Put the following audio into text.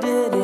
did it.